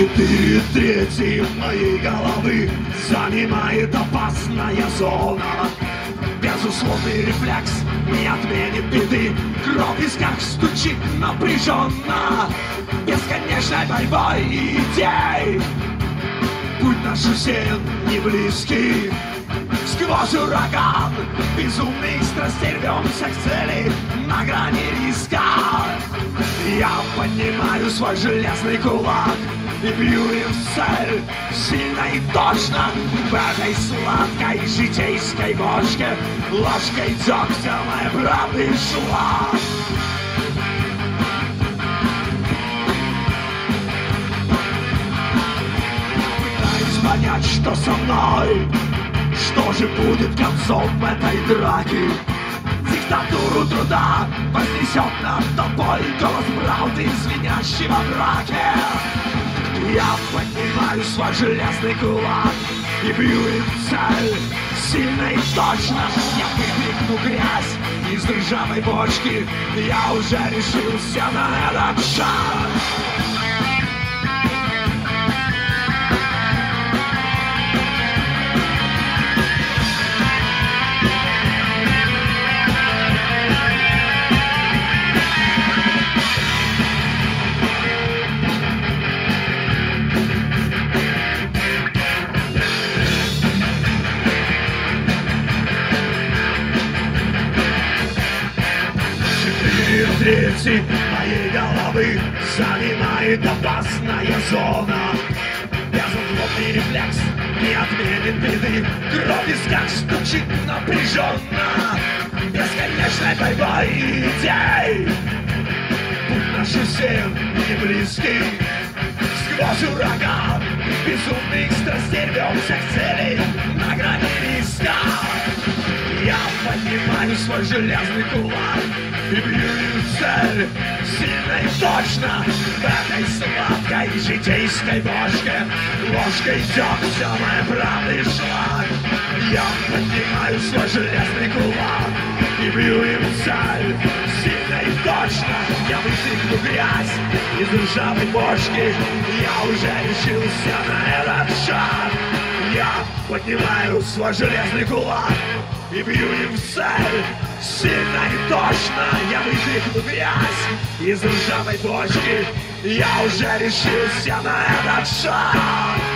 Четыре трети моей головы занимает опасная зона. Безусловный рефлекс не отменит беды. Кровь в висках стучит напряженно. Бесконечной борьбой идей. Путь наш усеян не близкий. Сквозь ураган безумных страстей рвемся к цели на грани риска. Я поднимаю свой железный кулак бью им в цель Сильно и точно В этой сладкой житейской бочке Ложкой дегтя моя правды шла. Пытаюсь понять, что со мной Что же будет концом этой драки? Диктатуру труда вознесет над тобой Голос правды, звенящего браке я поднимаю свой железный кулак И бью им цель. Сильно и точно Я выкрикну грязь из ржавой бочки. Я уже решился на этот шаг Трети моей головы занимает опасная зона. Безусловный рефлекс не отменит беды. Кровь в висках стучит напряженно. Бесконечной борьбой идей. Путь наш усеян не близкий Сквозь ураган безумных страстей рвемся к цели. На грани риска. Я поднимаю свой железный кулак и в цель Сильно и точно этой сладкой житейской бошке Ложкой дегтя моя правда и шлак Я поднимаю свой железный кулак и бью им цель. Сильно и точно! Я высыпну грязь из ржавой бочки Я уже решился на этот шаг. Я поднимаю свой железный кулак и бью им в цель. Сильно и точно я вытряхну грязь из ржавой бочки. Я уже решился на этот шаг